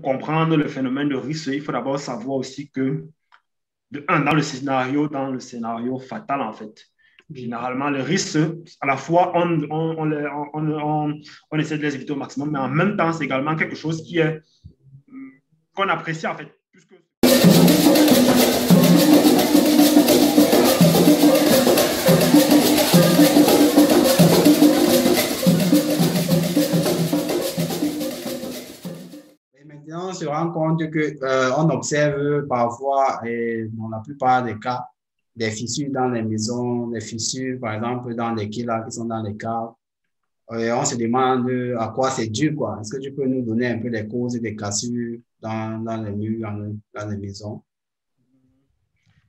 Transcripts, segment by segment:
comprendre le phénomène de risque, il faut d'abord savoir aussi que, de un, dans le scénario, dans le scénario fatal, en fait, généralement, le risque, à la fois, on, on, on, on, essaie de les éviter au maximum, mais en même temps, c'est également quelque chose qui est qu'on apprécie, en fait. On se rend compte que euh, on observe parfois, et dans la plupart des cas, des fissures dans les maisons, des fissures, par exemple, dans les killers qui sont dans les caves. Et on se demande à quoi c'est dû, quoi. Est-ce que tu peux nous donner un peu les causes des cassures dans, dans les murs, dans, dans, les maisons?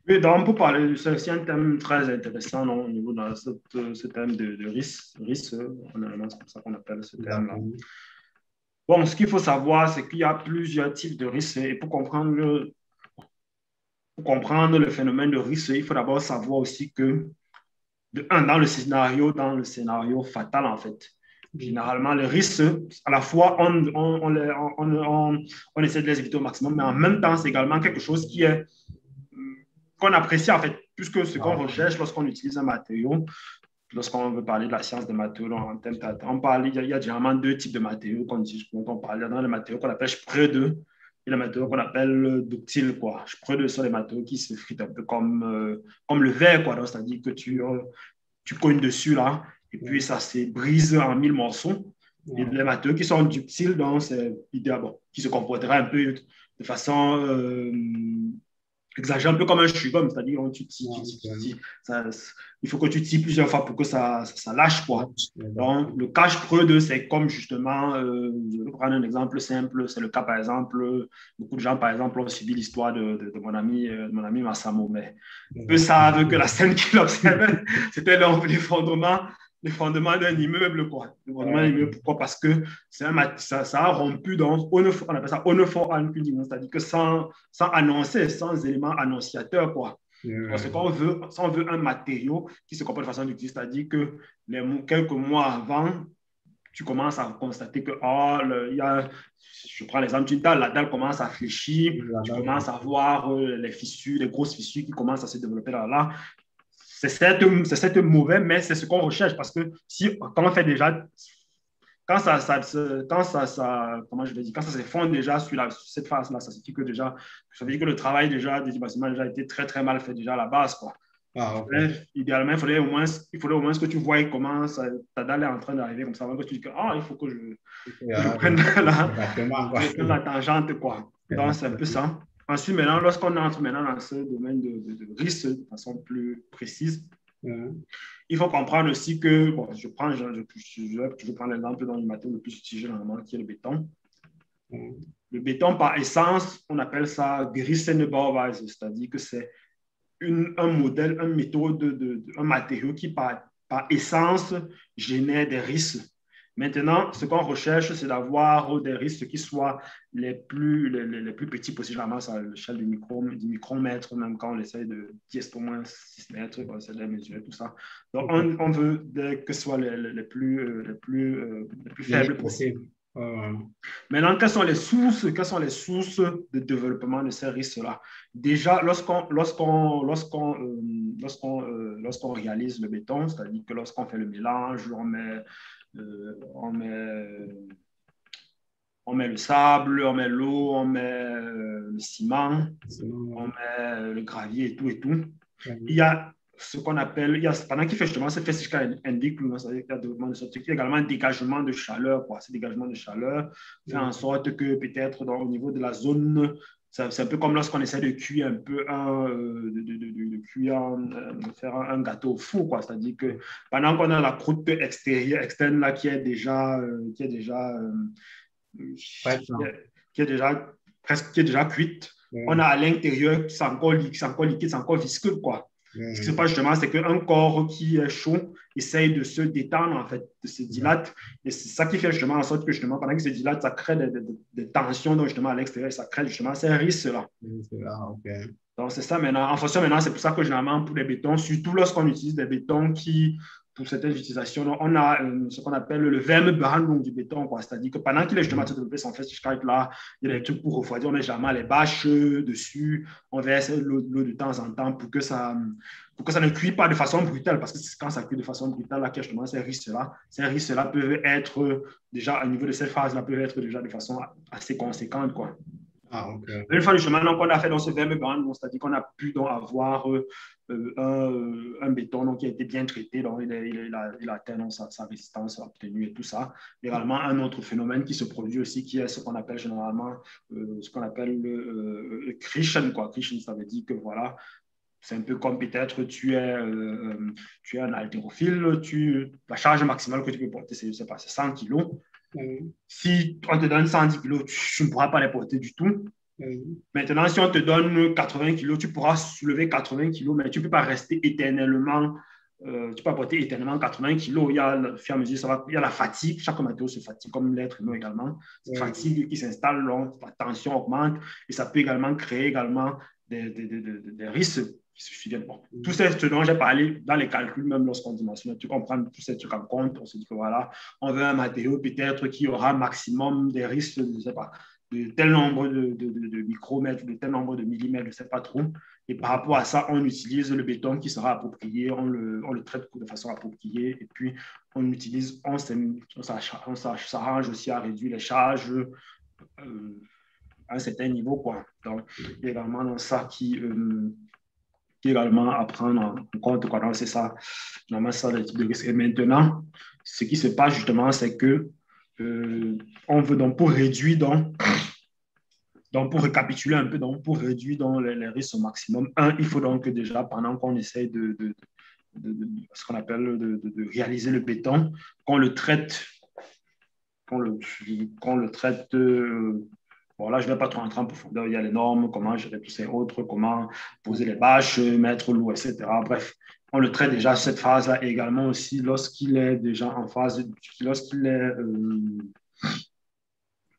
Oui, donc pour parler, c'est un thème très intéressant non, au niveau de ce, ce thème de, de risque, risque, c'est comme ça qu'on appelle ce thème-là. Bon, ce qu'il faut savoir, c'est qu'il y a plusieurs types de risques. Et pour comprendre le, pour comprendre le phénomène de risque, il faut d'abord savoir aussi que, de un, dans le scénario, dans le scénario fatal, en fait, généralement, le risque, à la fois, on, on, on, on, essaie de les éviter au maximum, mais en même temps, c'est également quelque chose qui est qu'on apprécie, en fait, puisque ce qu'on recherche lorsqu'on utilise un matériau, lorsqu'on veut parler de la science des matériaux en thème on parle, il y, a, généralement deux types de matériaux qu'on utilise quand on parle. Dans les matériaux qu'on appelle près de et les matériaux qu'on appelle ductiles. Quoi. sont les matériaux qui se fritent un peu comme, euh, comme le verre, quoi. C'est-à-dire que tu, euh, tu cognes dessus, là, et puis ça se brise en mille morceaux. Et les matériaux qui sont ductiles, donc c'est bon, qui se comporteraient un peu de façon euh, exagère un peu comme un chewing-gum, c'est-à-dire tu, tu, tu, ça, il faut que tu tires plusieurs fois pour que ça, ça, lâche. Quoi. Donc, le cache-preux de, c'est comme justement, euh, je vais prendre un exemple simple, c'est le cas par exemple, beaucoup de gens par exemple ont suivi l'histoire de, de, mon ami, euh, mon ami Massamo, mais eux savent que la scène qu'il observait, c'était l'effondrement les fondements d'un immeuble, quoi. Le fondement d'un immeuble, pourquoi? Parce que un, ça, ça, a rompu dans, on, appelle ça on c'est-à-dire que sans, sans annoncer, sans élément annonciateur, quoi. Parce qu'on veut, on veut un matériau qui se comporte de façon utile, c'est-à-dire que les, quelques mois avant, tu commences à constater que, oh, il y a, je prends l'exemple d'une dalle, la dalle commence à fléchir, tu commences à voir euh, les fissures, les grosses fissures qui commencent à se développer là. là c'est certes, mauvais, mais c'est ce qu'on recherche parce que si, quand on fait déjà, quand ça, ça, quand ça, ça, comment je vais dire, quand ça s'effondre déjà sur, la, cette phase-là, ça signifie que déjà, ça veut dire que le travail déjà des bâtiments a déjà été très, très mal fait déjà à la base, quoi. Ah, idéalement, il faudrait au moins, il faudrait au moins que tu vois comment ça, ta dalle est en train d'arriver, comme ça, avant que tu dis que, ah, il faut que je, je prenne la, la tangente, quoi. Donc, c'est un peu ça. Ensuite, maintenant, lorsqu'on entre maintenant dans ce domaine de, risque de façon plus précise, il faut comprendre aussi que, bon, je prends, je, je, je, prends l'exemple dans le matériau le plus utilisé normalement, qui est le béton. Le béton, par essence, on appelle ça Grissenbauweise, c'est-à-dire que c'est un modèle, un méthode, de, un matériau qui, par, par essence, génère des risques Maintenant, ce qu'on recherche, c'est d'avoir des risques qui soient les plus, les, les plus petits possibles, à l'échelle du, micro, du micromètre, même quand on essaie de 10 au moins 6 mètres, on essaie de mesurer tout ça. Donc, on, on veut que ce soit les, les plus, les plus, euh, les plus faibles possibles. Maintenant, quelles sont les sources, quelles sont les sources de développement de ces risques-là? Déjà, lorsqu'on lorsqu'on lorsqu'on euh, lorsqu'on euh, réalise le béton, c'est-à-dire que lorsqu'on fait le mélange, on met euh, on, met, on met le sable, on met l'eau, on met euh, le ciment, on met le gravier et tout et tout. Il y a ce qu'on appelle, il y a, pendant qu'il fait justement ce fait indique, il y a également un dégagement de chaleur. Quoi. Ce dégagement de chaleur fait en sorte que peut-être au niveau de la zone c'est un peu comme lorsqu'on essaie de cuire un peu un, euh, de, de, de, cuire, euh, de faire un, gâteau fou, quoi. C'est-à-dire que pendant qu'on a la croûte extérieure, externe là, qui est déjà, euh, qui est déjà, qui, est, déjà presque, qui est déjà cuite, on a à l'intérieur, c'est encore, encore liquide, c'est encore visqueux, quoi. Ce qui se passe justement, c'est qu'un corps qui est chaud essaye de se détendre, en fait, de se dilate. Et c'est ça qui fait justement en sorte que justement, pendant qu'il se dilate, ça crée des, tensions donc, justement à l'extérieur, ça crée justement ces risques-là. Donc c'est ça maintenant. En fonction maintenant, c'est pour ça que généralement pour les bétons, surtout lorsqu'on utilise des bétons qui pour certaines utilisations, on a euh, ce qu'on appelle le Wärmebehandlung du béton. C'est-à-dire que pendant qu'il est justement en train son festigkeit là, il y a des trucs pour refroidir, on met jamais les bâches dessus, on verse l'eau de temps en temps pour que ça, pour que ça ne cuit pas de façon brutale, parce que quand ça cuit de façon brutale, là, justement, ces risques-là, ces risques-là peuvent être déjà, au niveau de cette phase-là, peuvent être déjà de façon assez conséquente, quoi. Ah, Une fois, justement, donc, on a fait dans ce verbe c'est-à-dire qu'on a pu donc, avoir euh, euh, un, un, béton donc, qui a été bien traité, donc il, il, a, il a, atteint sa, sa, résistance obtenue et tout ça. Également, un autre phénomène qui se produit aussi, qui est ce qu'on appelle généralement euh, ce qu'on appelle le, le Krishan. Quoi. Krishan, ça veut dire que voilà, c'est un peu comme peut-être tu es, tu es un haltérophile, tu, la charge maximale que tu peux porter, c'est 100 kilos. Si on te donne 110 kilos, tu ne pourras pas les porter du tout. Maintenant, si on te donne 80 kilos, tu pourras soulever 80 kilos, mais tu ne peux pas rester éternellement. Euh, tu peux porter éternellement 80 kilos. Il y a, à mesure, ça va, il y a la fatigue. Chaque matériau se fatigue, comme l'être humain également. Cette fatigue qui s'installe, la tension augmente et ça peut également créer également des, des, des, des risques Bon, tout ce dont j'ai parlé dans les calculs, même lorsqu'on dimensionne, tu comprends tous ces trucs en compte. On se dit que voilà, on veut un matériau peut-être qui aura maximum des risques, je ne sais pas, de tel nombre de, de, de, micromètres, de tel nombre de millimètres, je ne sais pas trop. Et par rapport à ça, on utilise le béton qui sera approprié, on le, on le traite de façon appropriée, et puis on utilise, on, on s'arrange aussi à réduire les charges euh, à un certain niveau. Quoi. Donc, il y a également dans ça qui. Euh, également à prendre en compte. C'est ça, ça le type de risque. Et maintenant, ce qui se passe justement, c'est que euh, on veut donc pour réduire donc, donc pour récapituler un peu, donc pour réduire donc les, risques au maximum, un, il faut donc déjà, pendant qu'on essaye de, de, ce qu'on appelle de, réaliser le béton, qu'on le traite, qu'on le, qu'on le traite euh, Là, je ne vais pas trop entrer en profondeur. Il y a les normes, comment gérer tous ces autres, comment poser les bâches, mettre l'eau, etc. Bref, on le traite déjà cette phase-là et également aussi lorsqu'il est déjà en phase, lorsqu'il est, euh,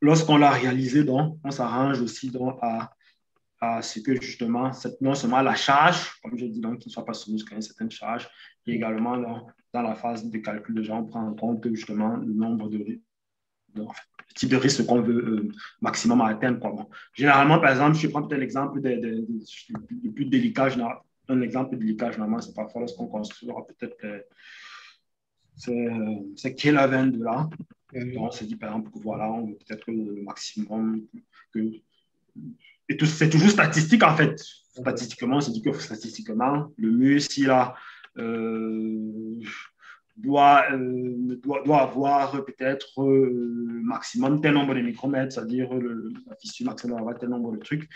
lorsqu'on l'a réalisé, donc, on s'arrange aussi à, ce que justement, cette, non seulement la charge, comme je dis, qu'il ne soit pas soumis à une certaine charge, et également dans, la phase de calcul, on prend en compte justement le nombre de, de type de risque qu'on veut euh, maximum atteindre. Quoi. Généralement, par exemple, je prends peut-être l'exemple de, plus délicat. Un exemple délicat, généralement, c'est parfois lorsqu'on construira peut-être c'est quel event de là. Donc, on se dit, par exemple, que voilà, on veut peut-être le maximum. Que, et c'est toujours statistique, en fait. Statistiquement, on se dit que statistiquement, le mieux, s'il a. Euh, doit, euh, doit, doit, avoir peut-être euh, maximum tel nombre de micromètres, c'est-à-dire la fissure maximum doit avoir tel nombre de trucs.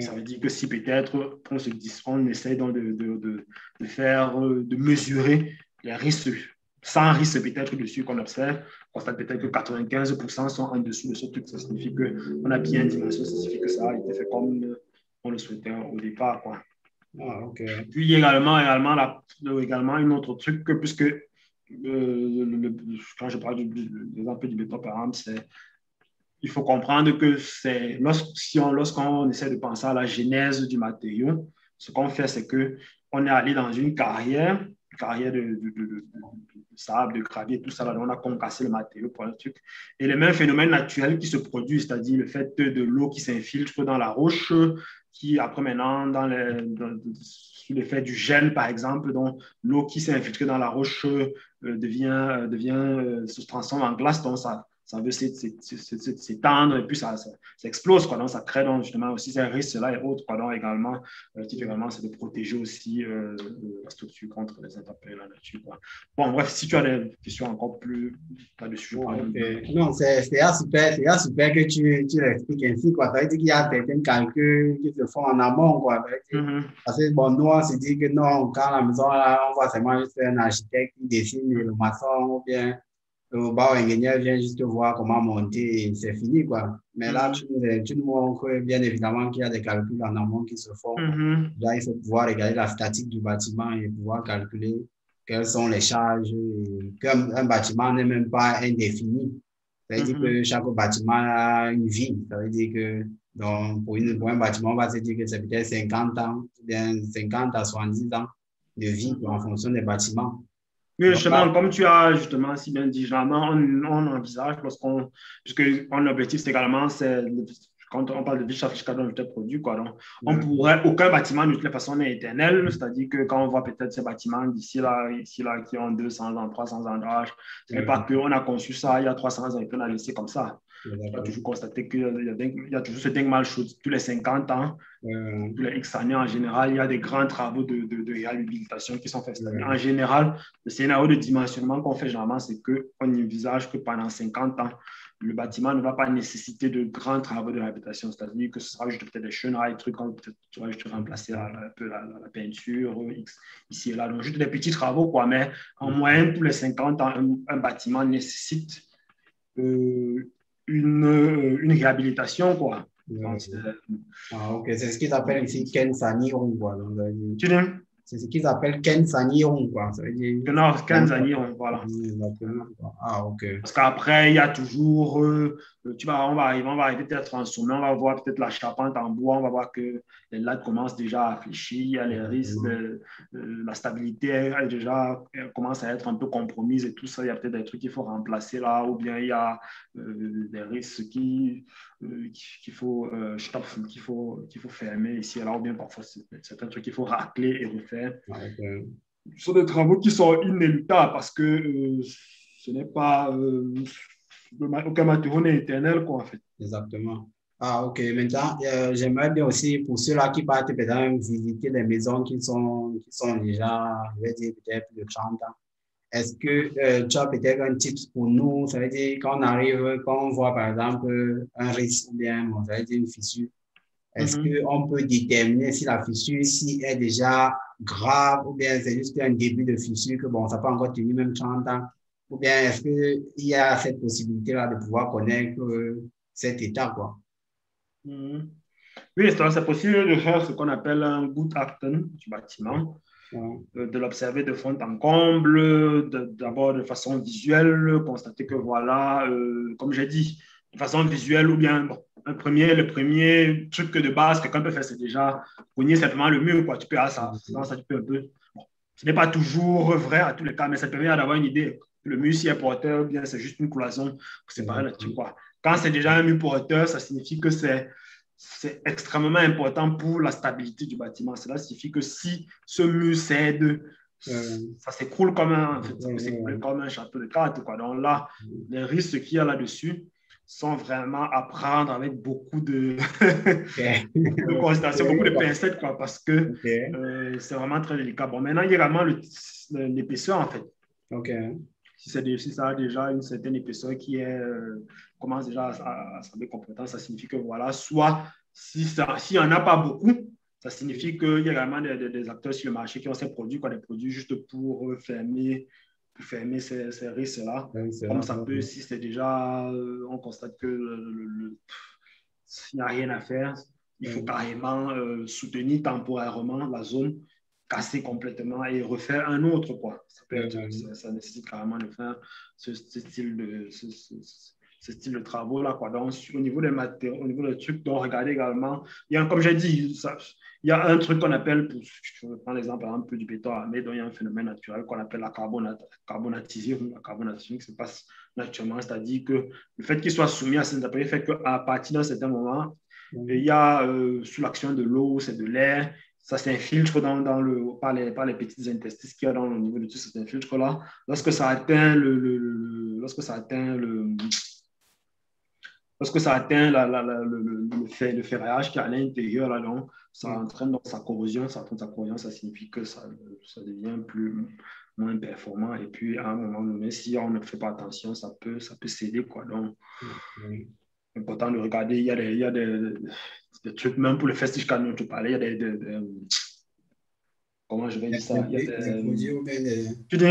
Ça veut dire que si peut-être on se dit, on essaie donc de, de, de, faire, euh, de mesurer les risques, sans risque peut-être dessus qu'on observe, on constate peut-être que 95% sont en dessous de ce truc. Ça signifie qu'on a bien dimensionné, ça signifie que ça a été fait comme on le souhaitait au départ. Quoi. Ah, Puis également, également, la, également, un autre truc, que, puisque quand je parle du béton, par exemple, c'est il faut comprendre que c'est lorsqu'on lorsqu'on essaie de penser à la genèse du matériau, ce qu'on fait, c'est qu'on est allé dans une carrière, carrière de, sable, de gravier, tout ça, là, on a concassé le matériau pour un truc. Et les mêmes phénomènes naturels qui se produisent, c'est-à-dire le fait de l'eau qui s'infiltre dans la roche, qui après maintenant, dans les, sous l'effet du gel, par exemple, dont l'eau qui s'est infiltrée dans la roche euh, devient, euh, devient, euh, se transforme en glace, donc ça, ça veut s'étendre et puis ça, ça, explose. Quoi, donc ça crée donc justement aussi ces risques-là et autres. Quoi, donc également, le type également, c'est de protéger aussi euh, la structure contre les intempéries de la nature. Quoi. Bon, bref, si tu as des questions encore plus là-dessus, Non, c'est super, super que tu, tu l'expliques ainsi. Quoi. Ça veut dire qu'il y a certains calculs qui se font en amont. Quoi. Mm-hmm. Parce que bon, nous, on se dit que non, quand la maison, là, on voit seulement juste un architecte qui dessine le maçon ou bien le bas ingénieur vient juste voir comment monter et c'est fini, quoi. Mais là, mm-hmm. tu, nous montres bien évidemment qu'il y a des calculs en amont qui se font. Mm-hmm. Là, il faut pouvoir regarder la statique du bâtiment et pouvoir calculer quelles sont les charges. Comme un bâtiment n'est même pas indéfini, ça veut dire mm-hmm. que chaque bâtiment a une vie. Ça veut dire que donc, pour, une, pour un bâtiment, on va se dire que c'est peut-être 50 ans, bien 50 à 70 ans de vie en fonction des bâtiments. Oui, justement, comme tu as justement si bien dit, généralement, on, on envisage lorsqu'on, puisque mon objectif, c'est également, c'est quand on parle de vie dont de produit, quoi. Donc, on pourrait, aucun bâtiment de toute façon n'est éternel, c'est-à-dire que quand on voit peut-être ces bâtiments d'ici là, ici là, qui ont 200 ans, 300 ans d'âge, ce n'est pas qu'on a conçu ça il y a 300 ans et qu'on a laissé comme ça. On a toujours constaté qu'il y, y, a toujours ce dingue mal chose tous les 50 ans, tous les X années en général, il y a des grands travaux de, de, de réhabilitation qui sont faits. En général, le scénario de dimensionnement qu'on fait généralement, c'est qu'on envisage que pendant 50 ans, le bâtiment ne va pas nécessiter de grands travaux de réhabilitation, c'est-à-dire que ce sera juste peut-être des chenilles, des trucs peut-être tu vas juste remplacer un peu la, peinture ici et là, donc juste des petits travaux, quoi, mais en moyenne, tous les 50 ans, un, bâtiment nécessite euh, une, euh, une réhabilitation, quoi. ah, ok, c'est ce qu'ils appellent ici Ken Sani, quoi. Tu dis? C'est ce qu'ils appellent Ken Saniron, quoi. Ça veut dire... Non, voilà. Ah, ok. Parce qu'après, il y a toujours, euh, tu vas, on va arriver, on va arriver peut-être en sommet, on va voir peut-être la charpente en bois, on va voir que les lattes commencent déjà à fléchir, il y a les risques, de, la stabilité elle, déjà elle commence à être un peu compromise et tout ça, il y a peut-être des trucs qu'il faut remplacer là, ou bien il y a euh, des risques qui euh, qu'il faut, euh, qu'il faut, qu'il faut fermer ici et là, ou bien parfois c'est un truc qu'il faut racler et refaire. Ce sont des travaux qui sont inéluctables parce que euh, ce n'est pas. Matériau n'est éternel, quoi, en fait. Exactement. Ah, ok. Maintenant, j'aimerais bien aussi, pour ceux-là qui partent peut-être visiter des maisons qui sont, qui sont déjà, je vais dire, peut-être plus de 30 ans, est-ce que euh, tu as peut-être un tips pour nous? Ça veut dire, quand on arrive, quand on voit par exemple un risque ou bien, ça veut dire une fissure, est-ce mm-hmm. qu'on peut déterminer si la fissure si est déjà grave ou bien c'est juste un début de fissure que bon, ça peut encore tenir même 30 ans? Ou bien est-ce qu'il y a cette possibilité-là de pouvoir connaître euh, cet état, quoi? Mm-hmm. Oui, c'est possible de faire ce qu'on appelle un good acton du bâtiment. Euh, de l'observer de fond en comble, d'abord de, façon visuelle, constater que voilà, euh, comme j'ai dit, de façon visuelle ou bien un premier, le premier truc de base que quelqu'un peut faire, c'est déjà cogner simplement le mur. Quoi. Tu peux, ah, ça, ça, tu peux un peu. ce n'est pas toujours vrai à tous les cas, mais ça permet d'avoir une idée. Le mur, si est porteur, bien c'est juste une cloison là-dessus. Quand c'est déjà un mur porteur, ça signifie que c'est c'est extrêmement important pour la stabilité du bâtiment. Cela signifie que si ce mur cède, ça s'écroule comme un, comme un château de cartes. Quoi. Donc là, les risques qu'il y a là-dessus sont vraiment à prendre avec beaucoup de, de considération, beaucoup de pincettes, quoi, parce que euh, c'est vraiment très délicat. Bon, maintenant, il y a également l'épaisseur, en fait. OK. Si, si, ça a déjà une certaine épaisseur qui est, euh, commence déjà à, à, ça signifie que voilà, soit si s'il n'y en a pas beaucoup, ça signifie qu'il y a également des, acteurs sur le marché qui ont ces produits, quoi, des produits juste pour fermer, pour fermer ces, ces risques-là. Comme ça peut, si c'est déjà, euh, on constate que s'il n'y a rien à faire, il faut carrément euh, soutenir temporairement la zone, casser complètement et refaire un autre. Quoi. Ça, peut être, ça, nécessite carrément de faire ce, style de, ce style de travaux-là. Quoi. Donc, au niveau des matériaux, au niveau des trucs, donc regardez également, il y a, comme j'ai dit, ça, il y a un truc qu'on appelle, pour, je prends l'exemple un peu du béton armé, donc il y a un phénomène naturel qu'on appelle la carbonat, carbonatisation, la carbonatisation qui se passe naturellement, c'est-à-dire que le fait qu'il soit soumis à ces appareils fait qu'à partir d'un certain moment, il y a, euh, sous l'action de l'eau, c'est de l'air, ça s'infiltre dans, dans, le, par, les, par les petites intestins qu'il y a dans le niveau de tout cet infiltre-là. Lorsque ça atteint le, le, lorsque ça atteint le, lorsque ça atteint la, la, le, le, le, ferrage qui est à l'intérieur, là, donc, ça entraîne dans sa corrosion, ça entraîne sa corrosion, ça signifie que ça, ça devient plus, moins performant. Et puis, à un moment donné, si on ne fait pas attention, ça peut, ça peut céder. Quoi. Donc, c'est important de regarder. Il y a des, il y a des, des trucs, même pour le festival dont tu parlais, il y a des. des, comment je vais dire ça? Il y a des, tu dis?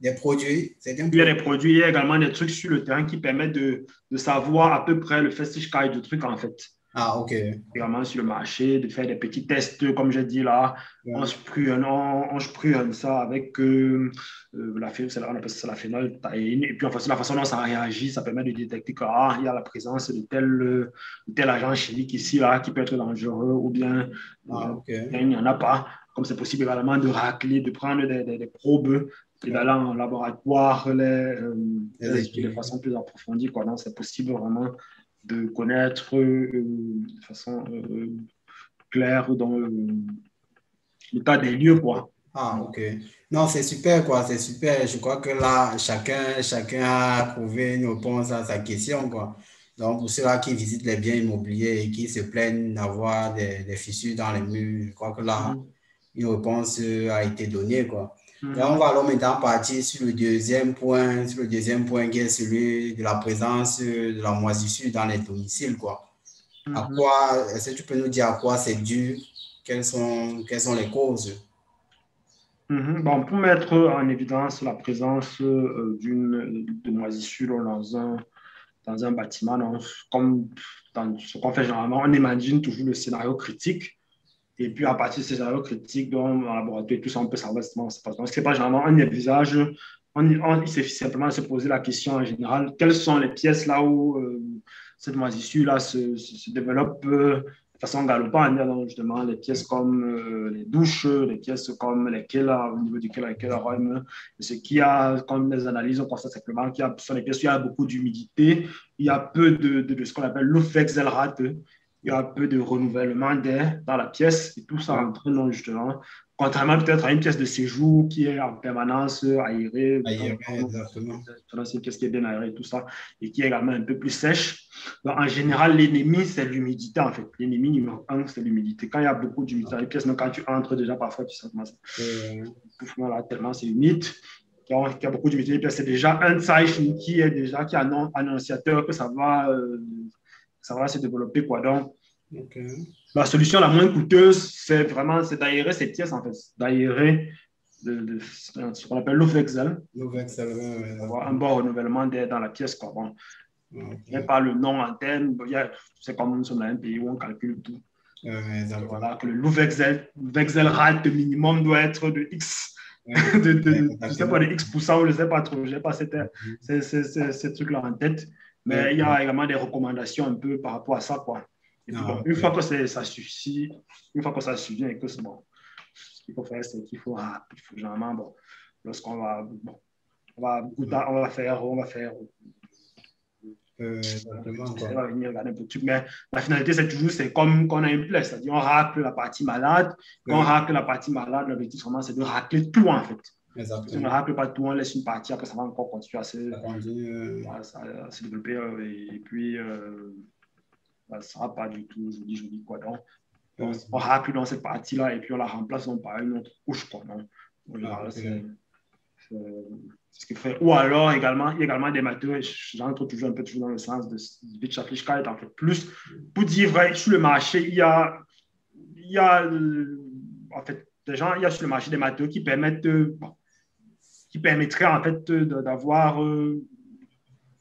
Des produits. Il y a des produits, il y a également des trucs sur le terrain qui permettent de, de savoir à peu près le festival de trucs en fait. Ah, ok. Vraiment sur le marché, de faire des petits tests, comme j'ai dit là. On se on, on ça avec euh, euh la, on appelle ça la phénoltaïne. Et puis, en fait, la façon dont ça réagit, ça permet de détecter qu'il ah, y a la présence de tel, de tel agent chimique ici, là, qui peut être dangereux, ou bien ah, il n'y en a pas. Comme c'est possible également de racler, de prendre des, des, des probes et d'aller en laboratoire les, euh, de façon plus approfondie. Quoi. Donc, c'est possible vraiment de connaître euh, de façon euh, claire dans l'état des lieux. Quoi. Ah, ok. Non, c'est super, quoi. C'est super. Je crois que là, chacun, chacun a trouvé une réponse à sa question, quoi. Donc, pour ceux-là qui visitent les biens immobiliers et qui se plaignent d'avoir des, des, fissures dans les murs, je crois que là, mm. une réponse a été donnée, quoi. Et on va alors maintenant partir sur le deuxième point, sur le deuxième point qui est celui de la présence de la moisissure dans les domiciles, quoi. À mm-hmm. quoi, est-ce que tu peux nous dire à quoi c'est dû? Quelles sont, quelles sont les causes? Mm-hmm. Bon, pour mettre en évidence la présence euh, d'une de moisissure dans un, dans un bâtiment, comme dans ce qu'on fait généralement, on imagine toujours le scénario critique et puis, à partir de ces scénarios critiques, dans le laboratoire et tout ça, on peut savoir ce qui se passe. Donc, ce n'est pas généralement un visage. On, on, il suffit simplement de se poser la question en général quelles sont les pièces là où euh, cette moisissure-là se, se, développe euh, de façon galopante? Donc, justement, les pièces comme euh, les douches, les pièces comme lesquelles, au niveau duquel lesquelles ce qu'il y a comme des analyses, on constate simplement qu'il y a, sur les pièces où il y a beaucoup d'humidité, il y a peu de, de, de ce qu'on appelle l'offexelrate il y a un peu de renouvellement d'air dans la pièce et tout ça entraîne justement, contrairement peut-être à une pièce de séjour qui est en permanence aérée. Aérée, exactement. C'est une pièce qui est bien aérée tout ça et qui est également un peu plus sèche. Donc, en général, l'ennemi, c'est l'humidité en fait. L'ennemi numéro un, c'est l'humidité. Quand il y a beaucoup d'humidité dans les pièces, donc quand tu entres déjà, parfois, tu sens comment ça. Là, tellement c'est humide. Il y a beaucoup d'humidité, c'est déjà un size qui est déjà qui est annonciateur que ça va euh, ça va se développer. Quoi. Donc, la solution la moins coûteuse, c'est vraiment d'aérer ces pièces, en fait, d'aérer ce qu'on appelle l'OVEXL. L'OVEXL, Avoir un bon renouvellement d'air dans la pièce. Quoi. Bon. Okay. pas le nom en termes, c'est comme nous sommes dans un pays où on calcule tout. voilà, que le l'OVEXL rate minimum doit être de X. de, de, je sais pas, de X%, je ne sais pas trop, je n'ai pas mhm. ces trucs-là en tête. Mais il y a également des recommandations un peu par rapport à ça. Quoi. Ah, une fois que ça suffit, une fois que ça suffit et que c'est bon, ce qu'il faut faire, c'est qu'il faut, ah, il faut généralement, bon, lorsqu'on va, bon, on va, on va faire, on va faire. Euh, on va venir regarder un peu de trucs, mais la finalité, c'est toujours, c'est comme quand on a une plaie, c'est-à-dire on racle la partie malade. Quand on racle la partie malade, l'objectif vraiment, c'est de racler tout en fait. Exactement. Si on ne rappelle pas tout, on laisse une partie, après ça va encore continuer à se, euh... à, se développer. Euh, et, puis, euh, bah, ça ne sera pas du tout joli, joli. Quoi. Donc, on, on racle dans cette partie-là et puis on la remplace par une autre couche. Quoi. Donc, ah, c'est ce qu'il fait. Ou alors, également, il y a également des matériaux, j'entre toujours un peu toujours dans le sens de Wirtschaftlichkeit, en fait. Plus, pour dire vrai, sur le marché, il y a, il y a en fait, des gens, il y a sur le marché des matériaux qui permettent de, qui permettrait en fait d'avoir. Euh,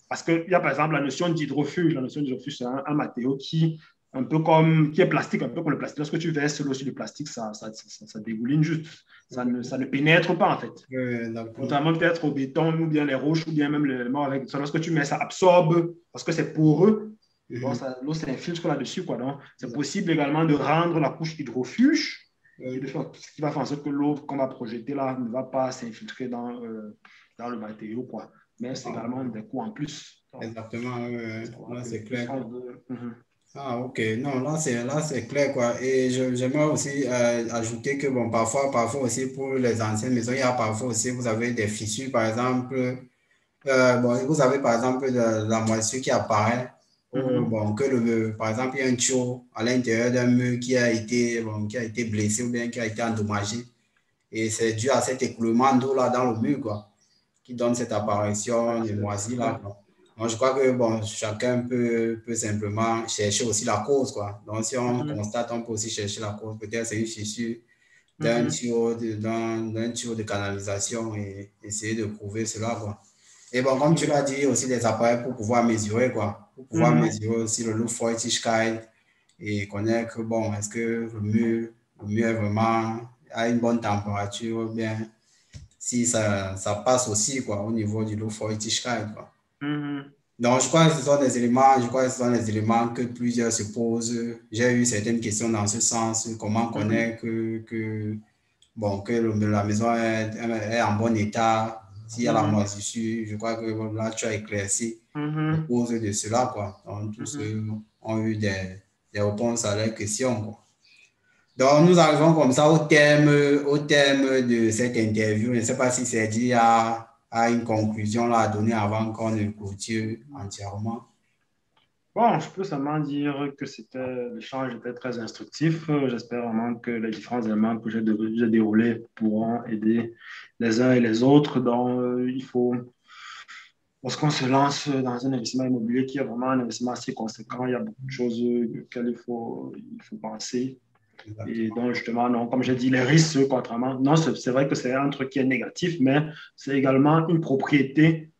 parce qu'il y a par exemple la notion d'hydrofuge. La notion d'hydrofuge, c'est un, matériau qui, un peu comme, qui est plastique, un peu comme le plastique. Lorsque tu verses l'eau sur le plastique, ça, ça, ça, dégouline juste. Ça ne, ça ne pénètre pas en fait. Contrairement peut-être au béton ou bien les roches ou bien même le mort avec. Lorsque tu mets, ça absorbe parce que c'est poreux. Mm L'eau s'infiltre là-dessus. Donc, c'est possible également de rendre la couche hydrofuge ce qui va faire en sorte que l'eau qu'on va projeter là ne va pas s'infiltrer dans, euh, dans le matériau. Quoi. Mais c'est également des coûts en plus. Exactement, là c'est clair. Mhm. Ah, ok. Non, là c'est, là, c'est clair, quoi. Et j'aimerais aussi euh, ajouter que, bon, parfois, parfois aussi pour les anciennes maisons, il y a parfois aussi, vous avez des fissures, par exemple. Euh, bon, vous avez, par exemple, la moisissure qui apparaît Mhm. bon, que le, par exemple, il y a un tuyau à l'intérieur d'un mur qui a, été, bon, qui a été blessé ou bien qui a été endommagé. Et c'est dû à cet écoulement d'eau là dans le mur, quoi, qui donne cette apparition de moisie là. Donc, je crois que bon, chacun peut, peut simplement chercher aussi la cause. Quoi. Donc, si on mhm. constate, on peut aussi chercher la cause. Peut-être c'est une fissure d'un mhm. tuyau, d'un tuyau de canalisation et essayer de prouver cela. Quoi. Et bon, comme tu l'as dit, aussi des appareils pour pouvoir mesurer, quoi. Pour pouvoir mm-hmm. mesurer aussi le Luftfeuchtigkeit et connaître que, bon, est-ce que le mur, le mur est vraiment à une bonne température bien si ça, ça passe aussi, quoi, au niveau du Luftfeuchtigkeit, quoi. Mm-hmm. Donc, je crois que ce sont des éléments, je crois que ce sont des éléments que plusieurs se posent. J'ai eu certaines questions dans ce sens. Comment mm-hmm. connaître que, que bon, que la maison est, en bon état, s'il y a la mhm. moisissure, je crois que là, tu as éclairci mm cause de cela. Quoi. Donc, tous ceux ont eu des, des réponses à leurs questions. Quoi. Donc, nous arrivons comme ça au thème, au thème de cette interview. Je ne sais pas si c'est dit à, à une conclusion là, à donner avant qu'on ne clôture entièrement. Bon, je peux seulement dire que c'était l'échange était très instructif. J'espère vraiment que les différents éléments que j'ai déroulés pourront aider les uns et les autres. Donc, euh, il faut, lorsqu'on se lance dans un investissement immobilier qui est vraiment un investissement assez conséquent, il y a beaucoup de choses auxquelles il faut, il faut penser. Et donc, justement, non, comme j'ai dit, les risques, contrairement, non, c'est vrai que c'est un truc qui est négatif, mais c'est également une propriété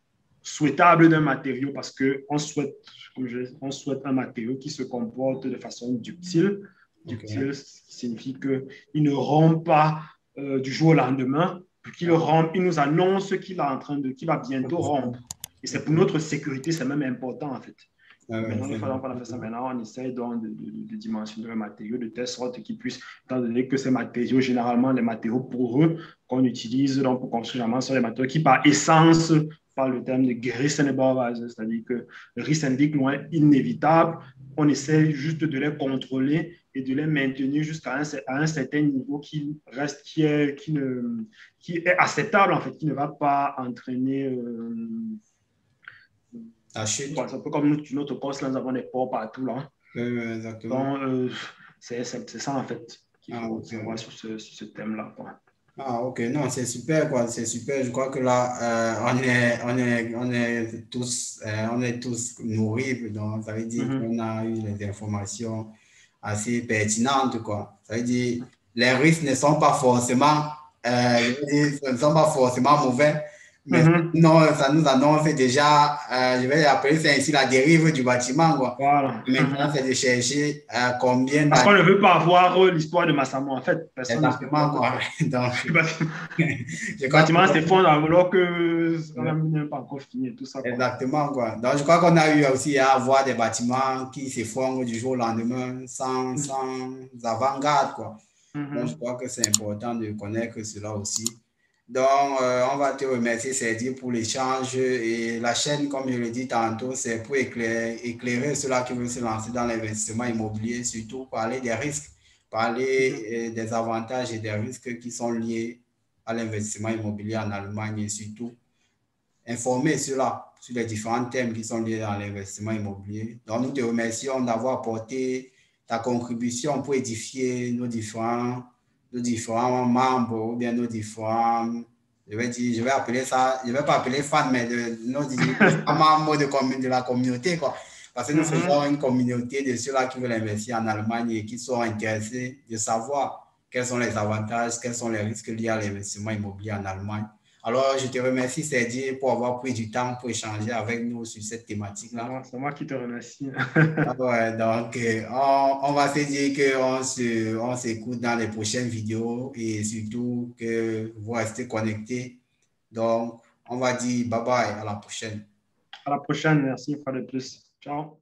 souhaitable d'un matériau parce qu'on souhaite, comme je, on souhaite un matériau qui se comporte de façon ductile. Ductile signifie qu'il ne rompt pas euh, du jour au lendemain, qu'il rompt, il nous annonce qu'il est en train de, qu'il va bientôt rompre. Et c'est pour notre sécurité, c'est même important en fait. maintenant, une fois qu'on a fait ça, maintenant, on essaie donc de, de, dimensionner le matériau de telle sorte qu'ils puissent, étant donné que ces matériaux, généralement, les matériaux pour eux qu'on utilise donc, pour construire, sont les matériaux qui, par essence, par le terme de Gerisenneberweise, c'est-à-dire que le risque indique est inévitable. On essaie juste de les contrôler et de les maintenir jusqu'à un, un, certain niveau qui reste, qui est, qui, ne, qui est acceptable, en fait, qui ne va pas entraîner. Euh, C'est un peu comme notre poste, là, nous avons des ports partout. Là. exactement. Donc, euh, c'est ça, en fait, qu'il faut ah, savoir sur ce, sur ce thème-là. Ah, ok, non, c'est super, quoi, c'est super. Je crois que là, euh, on, est, on, est, on, est tous, euh, on est tous nourris, donc ça veut dire mm-hmm. qu'on a eu des informations assez pertinentes, quoi. Ça veut dire les risques ne sont pas forcément, euh, ne sont pas forcément mauvais, mais mm-hmm. non, ça nous annonce déjà, euh, je vais appeler ça ainsi la dérive du bâtiment. Quoi. Voilà. Maintenant, mm-hmm. c'est de chercher euh, combien. Parce qu'on ne veut pas voir euh, l'histoire de Massamo, en fait. Exactement. Quoi. Donc, le bâtiment s'effondre alors que ça n'a pas encore fini. Tout ça, quoi. Exactement. Quoi. Donc, je crois qu'on a eu aussi à voir des bâtiments qui s'effondrent du jour au lendemain sans, sans avant-garde. Quoi. Donc, je crois que c'est important de connaître cela aussi. Donc, euh, on va te remercier, Serdi, pour l'échange. Et la chaîne, comme je l'ai dit tantôt, c'est pour éclairer, éclairer ceux-là qui veulent se lancer dans l'investissement immobilier, surtout parler des risques, parler euh, des avantages et des risques qui sont liés à l'investissement immobilier en Allemagne et surtout informer ceux-là sur les différents thèmes qui sont liés à l'investissement immobilier. Donc, nous te remercions d'avoir apporté ta contribution pour édifier nos différents nos différents membres ou bien nos différents, je vais dire, je vais appeler ça, je ne vais pas appeler fans, mais de, nos membres de, de la communauté, quoi. Parce que nous mm-hmm. faisons une communauté de ceux-là qui veulent investir en Allemagne et qui sont intéressés de savoir quels sont les avantages, quels sont les risques liés à l'investissement immobilier en Allemagne. Alors, je te remercie, Sergi, pour avoir pris du temps pour échanger avec nous sur cette thématique-là. C'est moi qui te remercie. Ah donc, euh, on, va se dire qu'on se, on s'écoute dans les prochaines vidéos et surtout que vous restez connectés. Donc, on va dire bye bye, à la prochaine. À la prochaine, merci une de plus. Ciao.